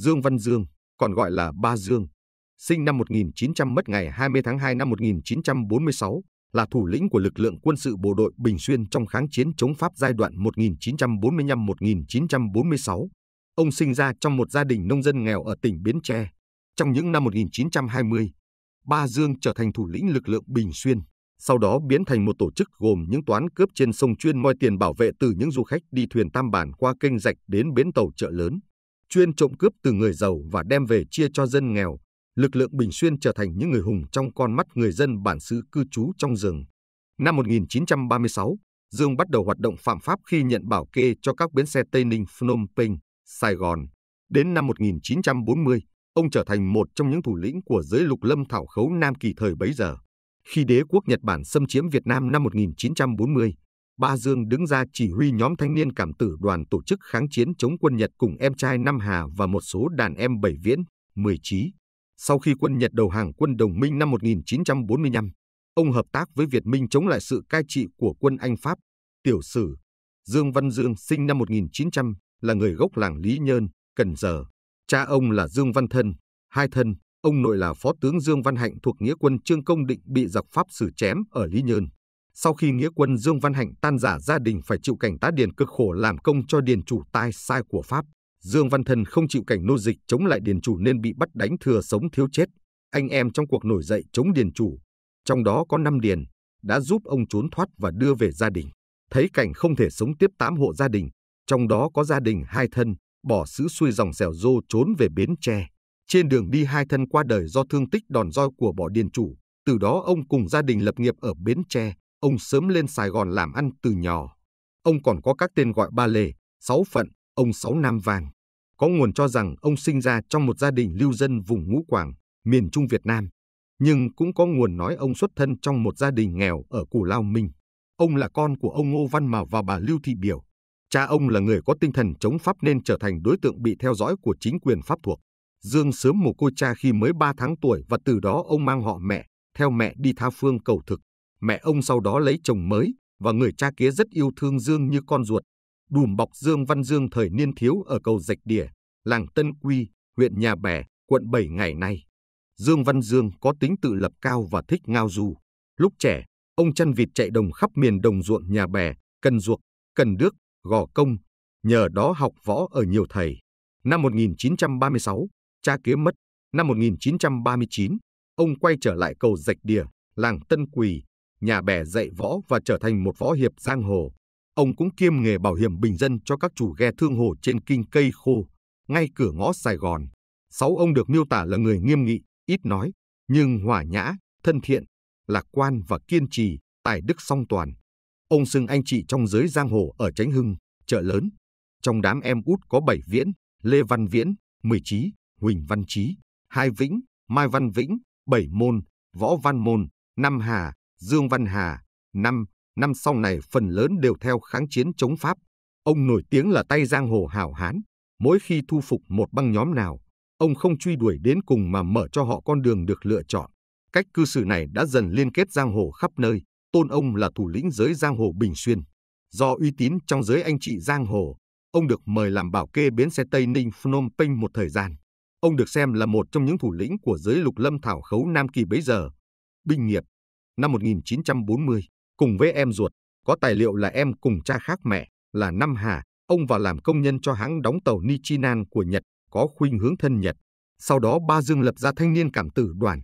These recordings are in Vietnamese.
Dương Văn Dương, còn gọi là Ba Dương, sinh năm 1900 mất ngày 20 tháng 2 năm 1946, là thủ lĩnh của lực lượng quân sự bộ đội Bình Xuyên trong kháng chiến chống Pháp giai đoạn 1945-1946. Ông sinh ra trong một gia đình nông dân nghèo ở tỉnh Bến Tre. Trong những năm 1920, Ba Dương trở thành thủ lĩnh lực lượng Bình Xuyên, sau đó biến thành một tổ chức gồm những toán cướp trên sông chuyên moi tiền bảo vệ từ những du khách đi thuyền tam bản qua kênh rạch đến bến tàu chợ lớn, chuyên trộm cướp từ người giàu và đem về chia cho dân nghèo. Lực lượng Bình Xuyên trở thành những người hùng trong con mắt người dân bản xứ cư trú trong rừng. Năm 1936, Dương bắt đầu hoạt động phạm pháp khi nhận bảo kê cho các bến xe Tây Ninh, Phnom Penh, Sài Gòn. Đến năm 1940, ông trở thành một trong những thủ lĩnh của giới lục lâm thảo khấu Nam Kỳ thời bấy giờ. Khi đế quốc Nhật Bản xâm chiếm Việt Nam năm 1940, Ba Dương đứng ra chỉ huy nhóm thanh niên cảm tử đoàn tổ chức kháng chiến chống quân Nhật cùng em trai Nam Hà và một số đàn em Bảy Viễn, Mười Chí. Sau khi quân Nhật đầu hàng quân đồng minh năm 1945, ông hợp tác với Việt Minh chống lại sự cai trị của quân Anh Pháp. Tiểu sử Dương Văn Dương sinh năm 1900 là người gốc làng Lý Nhơn, Cần Giờ. Cha ông là Dương Văn Thân, hai thân, ông nội là Phó tướng Dương Văn Hạnh thuộc nghĩa quân Trương Công Định bị giặc Pháp xử chém ở Lý Nhơn. Sau khi nghĩa quân Dương Văn Hạnh tan giả gia đình phải chịu cảnh tá điền cực khổ làm công cho điền chủ tai sai của Pháp. Dương Văn Thân không chịu cảnh nô dịch chống lại điền chủ nên bị bắt đánh thừa sống thiếu chết. Anh em trong cuộc nổi dậy chống điền chủ, trong đó có năm điền, đã giúp ông trốn thoát và đưa về gia đình. Thấy cảnh không thể sống tiếp tám hộ gia đình, trong đó có gia đình hai thân, bỏ xứ xuôi dòng xẻo rô trốn về Bến Tre. Trên đường đi hai thân qua đời do thương tích đòn roi của bỏ điền chủ, từ đó ông cùng gia đình lập nghiệp ở Bến Tre, ông sớm lên Sài Gòn làm ăn từ nhỏ. Ông còn có các tên gọi ba lề, sáu phận, ông sáu nam vàng. Có nguồn cho rằng ông sinh ra trong một gia đình lưu dân vùng Ngũ Quảng, miền Trung Việt Nam. Nhưng cũng có nguồn nói ông xuất thân trong một gia đình nghèo ở Củ Lao Minh. Ông là con của ông Ngô Văn Mào và bà Lưu Thị Biểu. Cha ông là người có tinh thần chống Pháp nên trở thành đối tượng bị theo dõi của chính quyền Pháp thuộc. Dương sớm mồ côi cha khi mới 3 tháng tuổi và từ đó ông mang họ mẹ, theo mẹ đi tha phương cầu thực. Mẹ ông sau đó lấy chồng mới và người cha kế rất yêu thương Dương như con ruột. Đùm bọc Dương Văn Dương thời niên thiếu ở cầu dạch Đỉa, làng Tân Quy, huyện Nhà Bè, quận 7 ngày nay. Dương Văn Dương có tính tự lập cao và thích ngao du. Lúc trẻ, ông chăn vịt chạy đồng khắp miền đồng ruộng Nhà Bè, Cần Duộc, Cần Đức, Gò Công, nhờ đó học võ ở nhiều thầy. Năm 1936, cha kế mất. Năm 1939, ông quay trở lại cầu dạch Đìa, làng Tân Quỳ, nhà bè dạy võ và trở thành một võ hiệp giang hồ. Ông cũng kiêm nghề bảo hiểm bình dân cho các chủ ghe thương hồ trên kinh cây khô, ngay cửa ngõ Sài Gòn. Sáu ông được miêu tả là người nghiêm nghị, ít nói, nhưng hòa nhã, thân thiện, lạc quan và kiên trì, tài đức song toàn. Ông xưng anh chị trong giới giang hồ ở Chánh Hưng, chợ lớn. Trong đám em út có Bảy Viễn, Lê Văn Viễn, Mười Trí, Huỳnh Văn Trí, Hai Vĩnh, Mai Văn Vĩnh, Bảy Môn, Võ Văn Môn, Năm Hà, Dương Văn Hà. Năm, năm sau này phần lớn đều theo kháng chiến chống Pháp. Ông nổi tiếng là tay giang hồ hảo hán. Mỗi khi thu phục một băng nhóm nào, ông không truy đuổi đến cùng mà mở cho họ con đường được lựa chọn. Cách cư xử này đã dần liên kết giang hồ khắp nơi, tôn ông là thủ lĩnh giới giang hồ Bình Xuyên. Do uy tín trong giới anh chị giang hồ, ông được mời làm bảo kê bến xe Tây Ninh Phnom Penh một thời gian. Ông được xem là một trong những thủ lĩnh của giới lục lâm thảo khấu Nam Kỳ bấy giờ. Binh nghiệp Năm 1940, cùng với em ruột, có tài liệu là em cùng cha khác mẹ, là Nam Hà, ông vào làm công nhân cho hãng đóng tàu Nichinan của Nhật, có khuynh hướng thân Nhật. Sau đó Ba Dương lập ra thanh niên cảm tử đoàn,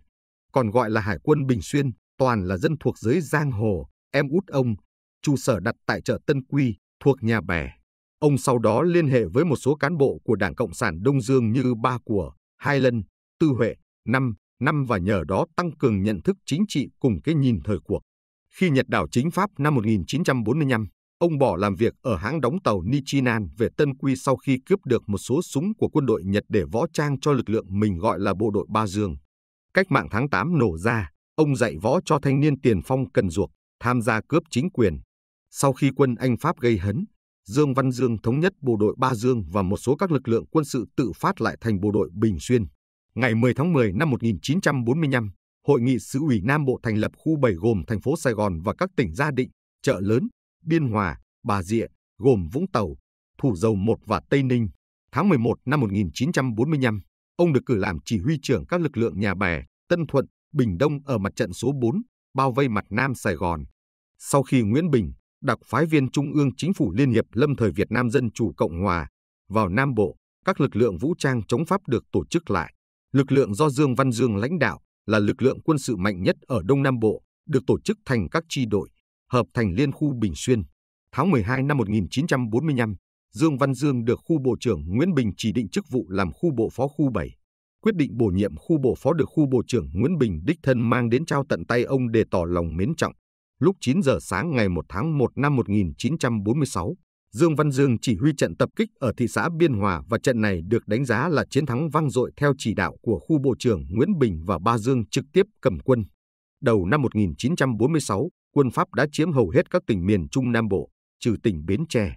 còn gọi là Hải quân Bình Xuyên, toàn là dân thuộc giới giang hồ, em út ông, trụ sở đặt tại chợ Tân Quy, thuộc nhà bè. Ông sau đó liên hệ với một số cán bộ của Đảng Cộng sản Đông Dương như Ba Của, Hai Lân, Tư Huệ, Năm, Năm và nhờ đó tăng cường nhận thức chính trị cùng cái nhìn thời cuộc. Khi Nhật đảo chính Pháp năm 1945, ông bỏ làm việc ở hãng đóng tàu Nichinan về Tân Quy sau khi cướp được một số súng của quân đội Nhật để võ trang cho lực lượng mình gọi là bộ đội Ba Dương. Cách mạng tháng 8 nổ ra, ông dạy võ cho thanh niên tiền phong cần ruộc, tham gia cướp chính quyền. Sau khi quân Anh Pháp gây hấn, Dương Văn Dương thống nhất bộ đội Ba Dương và một số các lực lượng quân sự tự phát lại thành bộ đội Bình Xuyên. Ngày 10 tháng 10 năm 1945, Hội nghị Sứ ủy Nam Bộ thành lập khu 7 gồm thành phố Sài Gòn và các tỉnh Gia Định, Chợ Lớn, Biên Hòa, Bà Rịa, gồm Vũng Tàu, Thủ Dầu Một và Tây Ninh. Tháng 11 năm 1945, ông được cử làm chỉ huy trưởng các lực lượng nhà bè, Tân Thuận, Bình Đông ở mặt trận số 4, bao vây mặt Nam Sài Gòn. Sau khi Nguyễn Bình, đặc phái viên Trung ương Chính phủ Liên hiệp Lâm thời Việt Nam Dân Chủ Cộng Hòa, vào Nam Bộ, các lực lượng vũ trang chống Pháp được tổ chức lại. Lực lượng do Dương Văn Dương lãnh đạo là lực lượng quân sự mạnh nhất ở Đông Nam Bộ, được tổ chức thành các chi đội, hợp thành Liên khu Bình Xuyên. Tháng 12 năm 1945, Dương Văn Dương được khu bộ trưởng Nguyễn Bình chỉ định chức vụ làm khu bộ phó khu 7. Quyết định bổ nhiệm khu bộ phó được khu bộ trưởng Nguyễn Bình đích thân mang đến trao tận tay ông để tỏ lòng mến trọng. Lúc 9 giờ sáng ngày 1 tháng 1 năm 1946, Dương Văn Dương chỉ huy trận tập kích ở thị xã Biên Hòa và trận này được đánh giá là chiến thắng vang dội theo chỉ đạo của khu bộ trưởng Nguyễn Bình và Ba Dương trực tiếp cầm quân. Đầu năm 1946, quân Pháp đã chiếm hầu hết các tỉnh miền Trung Nam Bộ, trừ tỉnh Bến Tre.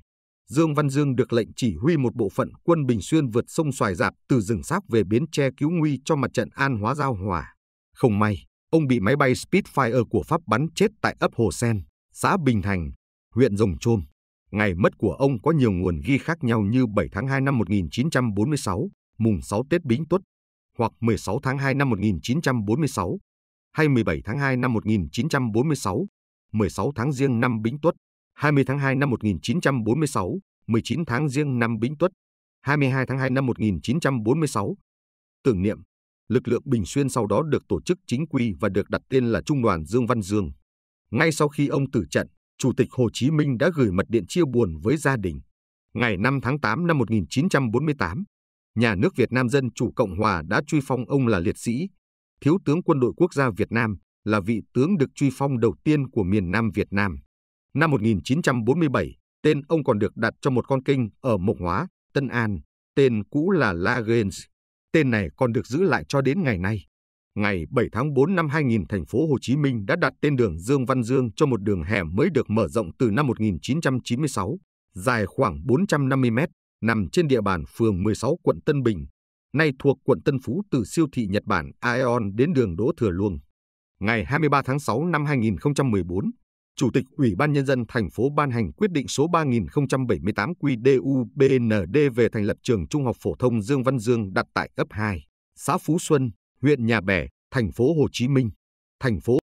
Dương Văn Dương được lệnh chỉ huy một bộ phận quân Bình Xuyên vượt sông Xoài Giạp từ rừng xác về Bến Tre cứu nguy cho mặt trận An Hóa Giao Hòa. Không may, ông bị máy bay Spitfire của Pháp bắn chết tại ấp Hồ Sen, xã Bình Thành, huyện Rồng Trôm. Ngày mất của ông có nhiều nguồn ghi khác nhau như 7 tháng 2 năm 1946, mùng 6 Tết Bính Tuất, hoặc 16 tháng 2 năm 1946, hay 17 tháng 2 năm 1946, 16 tháng riêng năm Bính Tuất, 20 tháng 2 năm 1946, 19 tháng riêng năm Bính Tuất, 22 tháng 2 năm 1946. Tưởng niệm, lực lượng Bình Xuyên sau đó được tổ chức chính quy và được đặt tên là Trung đoàn Dương Văn Dương. Ngay sau khi ông tử trận, Chủ tịch Hồ Chí Minh đã gửi mật điện chia buồn với gia đình. Ngày 5 tháng 8 năm 1948, nhà nước Việt Nam Dân Chủ Cộng Hòa đã truy phong ông là liệt sĩ, thiếu tướng quân đội quốc gia Việt Nam, là vị tướng được truy phong đầu tiên của miền Nam Việt Nam. Năm 1947, tên ông còn được đặt cho một con kinh ở Mộc Hóa, Tân An, tên cũ là Lagrange. Tên này còn được giữ lại cho đến ngày nay. Ngày 7 tháng 4 năm 2000, thành phố Hồ Chí Minh đã đặt tên đường Dương Văn Dương cho một đường hẻm mới được mở rộng từ năm 1996, dài khoảng 450 mét, nằm trên địa bàn phường 16 quận Tân Bình, nay thuộc quận Tân Phú từ siêu thị Nhật Bản Aeon đến đường Đỗ Thừa Luông. Ngày 23 tháng 6 năm 2014, Chủ tịch Ủy ban Nhân dân thành phố ban hành quyết định số 3078 QĐUBND về thành lập trường Trung học phổ thông Dương Văn Dương đặt tại ấp 2, xã Phú Xuân, huyện Nhà Bè, thành phố Hồ Chí Minh. Thành phố